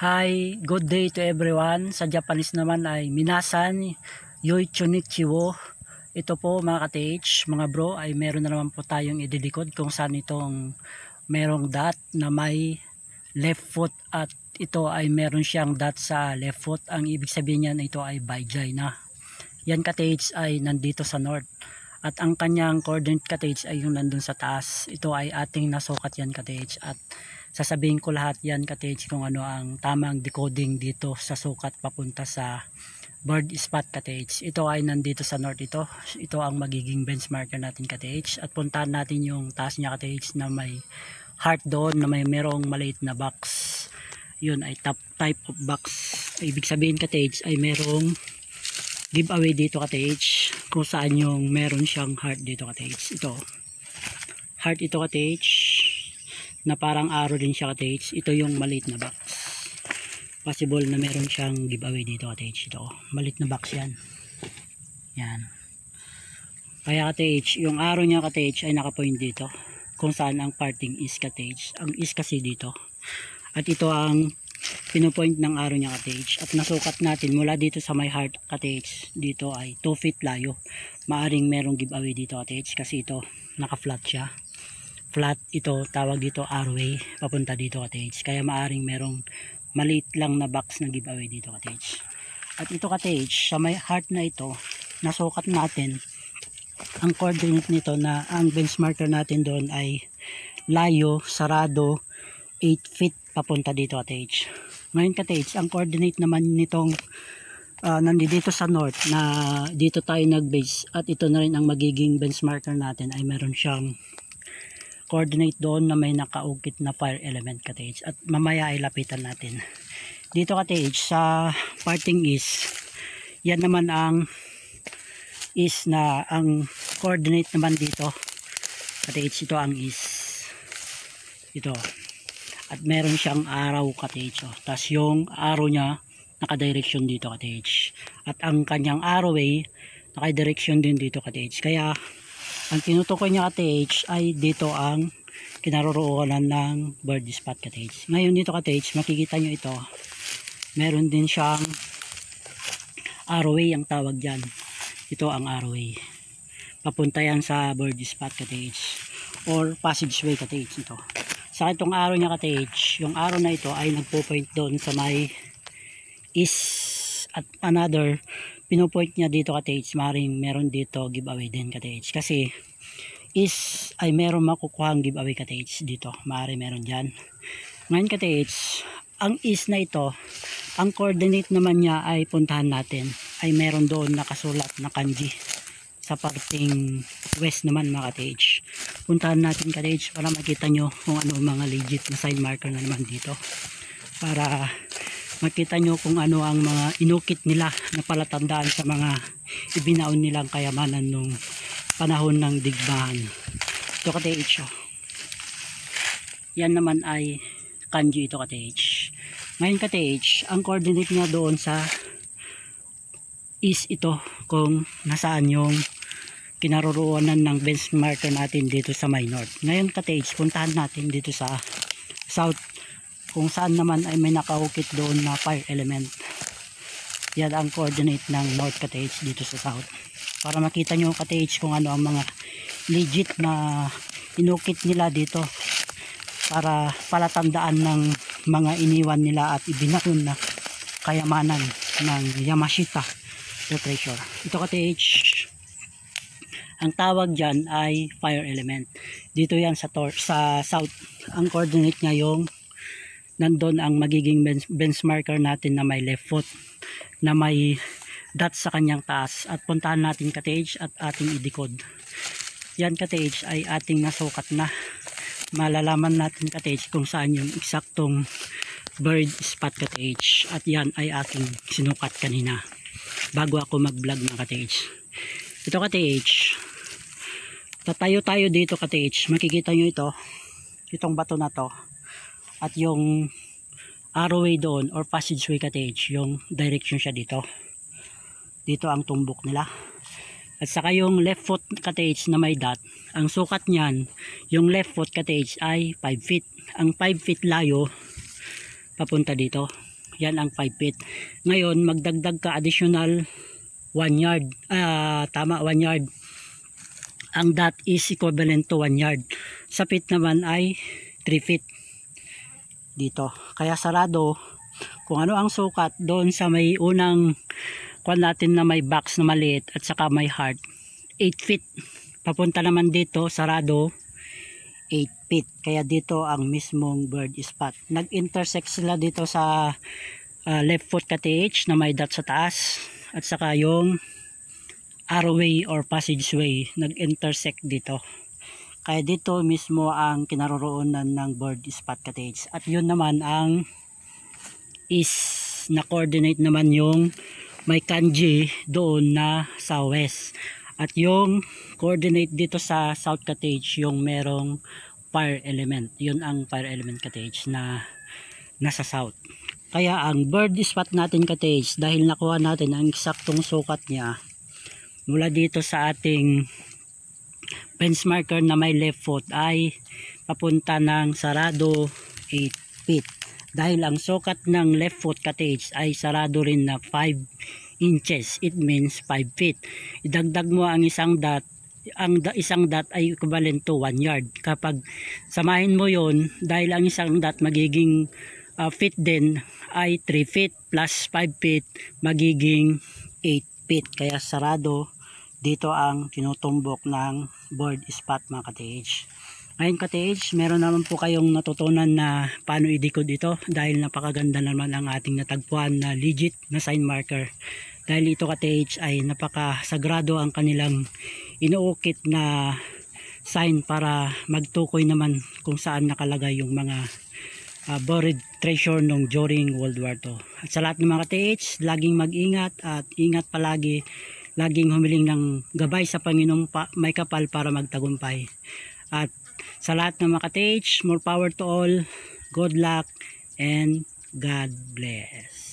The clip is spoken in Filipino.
Hi, good day to everyone. Sa Japanese naman ay minasan yoichonichiwo. Ito po mga ka-TH, mga bro, ay meron na naman po tayong ididikod kung saan itong merong dot na may left foot at ito ay meron siyang dot sa left foot. Ang ibig sabihin niyan ito ay Baijay na. Yan ka-TH ay nandito sa north. At ang kanyang coordinate ka-TH ay yung nandun sa taas. Ito ay ating nasukat yan ka-TH at sasabihin ko lahat yan ka-TH kung ano ang tamang decoding dito sa sukat papunta sa bird spot ka-TH. Ito ay nandito sa north ito. Ito ang magiging benchmarker natin ka-TH. At puntahan natin yung taas niya ka-TH na may heart doon na may merong maliit na box. Yun ay top type of box. Ibig sabihin ka-TH ay merong giveaway dito ka-TH kung saan yung meron siyang heart dito ka-TH. Ito. Heart ito ka-TH na parang arrow din siya ka-TH. Ito yung maliit na box. Possible na meron siyang giveaway dito ka-TH ito malit na box yan. Yan. Kaya ka-TH yung arrow niya ka-TH ay nakapoint dito kung saan ang parting is ka-TH ang is kasi dito. At ito ang pinupoint ng arrow niya ka-TH at nasukat natin mula dito sa my heart ka-TH dito ay 2 feet layo. Maaring merong giveaway dito ka-TH kasi ito naka flat siya flat ito tawag dito arrowway papunta dito ka-TH kaya maaring merong maliit lang na box na giveaway dito ka-TH at ito ka-TH sa may heart na ito nasukat natin ang coordinate nito na ang benchmarker natin doon ay layo, sarado 8 feet papunta dito ka-TH ngayon ka-TH ang coordinate naman nitong uh, nandito sa north na dito tayo nag-base at ito na rin ang magiging benchmarker natin ay meron siyang coordinate doon na may nakaugit na fire element TH at mamaya ay lapitan natin. Dito TH sa parting is yan naman ang is na ang coordinate naman dito. TH ito ang is. Ito. At meron siyang araw TH oh. tas yung araw niya naka-direction dito TH at ang kanyang arrow way naka-direction din dito TH kaya ang tinutukoy niya ka-TH ay dito ang kinaroroonan ng bird spot ka-TH. Ngayon dito ka-TH, makikita nyo ito. Meron din siyang arrowway ang tawag dyan. Ito ang arrowway. Papunta yan sa bird spot ka-TH or passageway ka-TH ito. Sa itong arrow niya ka-TH, yung arrow na ito ay nagpo-point doon sa may is at another pinupoint niya dito ka TH maring meron dito giveaway din ka TH kasi is ay meron makukuha ang giveaway ka TH dito. Maaari meron dyan. Ngayon ka TH ang is na ito ang coordinate naman niya ay puntahan natin. Ay meron doon nakasulat na kanji sa parting west naman mga ka-TH puntahan natin ka-TH para makita nyo kung ano mga legit na sign marker na naman dito. Para makita nyo kung ano ang mga inukit nila na palatandaan sa mga ibinaon nilang kayamanan nung panahon ng digbahan ito ka TH oh. yan naman ay kanji ito ka TH ngayon ka TH ang coordinate niya doon sa is ito kung nasaan yung kinaroroonan ng benchmarker natin dito sa my north ngayon ka TH puntahan natin dito sa south kung saan naman ay may nakahukit doon na fire element. Yan ang coordinate ng north KTH dito sa south. Para makita nyo KTH kung ano ang mga legit na inukit nila dito para palatandaan ng mga iniwan nila at ibinakon na kayamanan ng Yamashita the treasure ito KTH ang tawag dyan ay fire element. Dito yan sa, sa south. Ang coordinate niya yung nandun ang magiging bench benchmarker natin na may left foot na may dot sa kanyang taas. At puntahan natin ka-TH at ating i-decode. Yan ka-TH ay ating nasukat na. Malalaman natin ka-TH kung saan yung eksaktong bird spot ka-TH at yan ay aking sinukat kanina bago ako mag vlog ng ka-TH ito ka-TH tatayo tayo dito ka-TH makikita nyo ito itong bato na to at yung arrowway doon or passageway cottage yung direction siya dito dito ang tumbok nila at saka yung left foot cottage na may dot ang sukat niyan yung left foot cottage ay 5 feet ang 5 feet layo papunta dito yan ang 5 feet. Ngayon, magdagdag ka additional 1 yard. Ah, tama, 1 yard. Ang dot is equivalent to 1 yard. Sa feet naman ay 3 feet. Dito. Kaya sarado, kung ano ang sukat doon sa may unang kwan natin na may box na maliit at saka may heart, 8 feet. Papunta naman dito, sarado, 8 feet. Kaya dito ang mismong bird spot. Nag-intersect sila dito sa uh, left foot KTH na may dot sa taas at saka yung arrowway or passageway nag-intersect dito. Kaya dito mismo ang kinaroroonan ng bird spot KTH. At yun naman ang is na-coordinate naman yung may kanji doon na sa west. At yung coordinate dito sa South Cottage, yung merong fire element. Yun ang fire element cottage na nasa south. Kaya ang bird spot natin cottage, dahil nakuha natin ang eksaktong sukat niya, mula dito sa ating fence marker na may left foot ay papunta ng sarado 8 feet. Dahil ang sukat ng left foot cottage ay sarado rin na 5 inches. It means 5 feet. Idagdag mo ang isang dot, ang da, isang dot ay equivalent to 1 yard. Kapag samahin mo yon dahil ang isang dot magiging uh, feet din ay 3 feet plus 5 feet magiging 8 feet. Kaya sarado dito ang tinutumbok ng board spot mga ka-TH. Ngayon ka-TH, meron naman po kayong natutunan na paano i-decode ito dahil napakaganda naman ang ating natagpuan na legit na sign marker dahil ito ka-TH ay napakasagrado ang kanilang inuukit na sign para magtukoy naman kung saan nakalagay yung mga uh, buried treasure nung during World War II. At sa lahat ng mga TH, laging mag-ingat at ingat palagi, laging humiling ng gabay sa Panginoong pa, may kapal para magtagumpay. At sa lahat ng mga more power to all, good luck, and God bless.